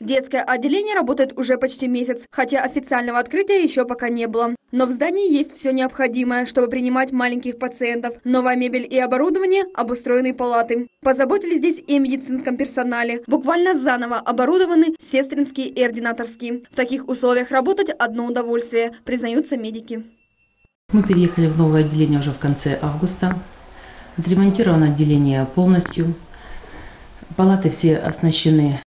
Детское отделение работает уже почти месяц, хотя официального открытия еще пока не было. Но в здании есть все необходимое, чтобы принимать маленьких пациентов. Новая мебель и оборудование, обустроенные палаты. Позаботились здесь и о медицинском персонале. Буквально заново оборудованы сестринские и ординаторские. В таких условиях работать одно удовольствие, признаются медики. Мы переехали в новое отделение уже в конце августа. Отремонтировано отделение полностью. Палаты все оснащены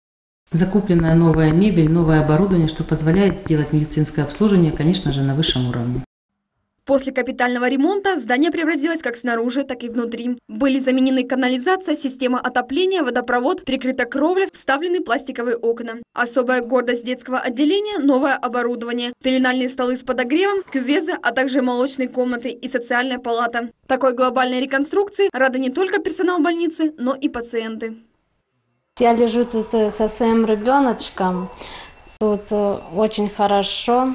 Закупленная новая мебель, новое оборудование, что позволяет сделать медицинское обслуживание, конечно же, на высшем уровне. После капитального ремонта здание преобразилось как снаружи, так и внутри. Были заменены канализация, система отопления, водопровод, прикрыта кровля, вставлены пластиковые окна. Особая гордость детского отделения – новое оборудование. Пеленальные столы с подогревом, кювезы, а также молочные комнаты и социальная палата. Такой глобальной реконструкции рады не только персонал больницы, но и пациенты. Я лежу тут э, со своим ребеночком. Тут э, очень хорошо,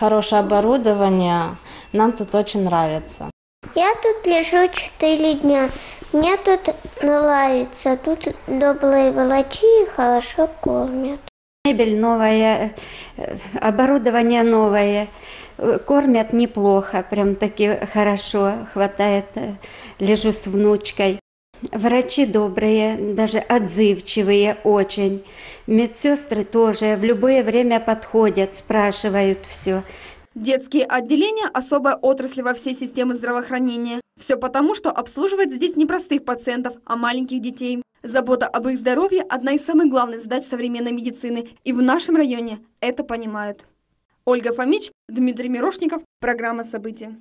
хорошее оборудование. Нам тут очень нравится. Я тут лежу четыре дня. Мне тут нравится. Тут добрые врачи и хорошо кормят. Мебель новая, э, оборудование новое. Кормят неплохо, прям таки хорошо, хватает. Лежу с внучкой. Врачи добрые, даже отзывчивые очень. Медсестры тоже в любое время подходят, спрашивают все. Детские отделения – особая отрасль во всей системе здравоохранения. Все потому, что обслуживать здесь не простых пациентов, а маленьких детей. Забота об их здоровье – одна из самых главных задач современной медицины, и в нашем районе это понимают. Ольга Фомич, Дмитрий Мирошников, программа «События».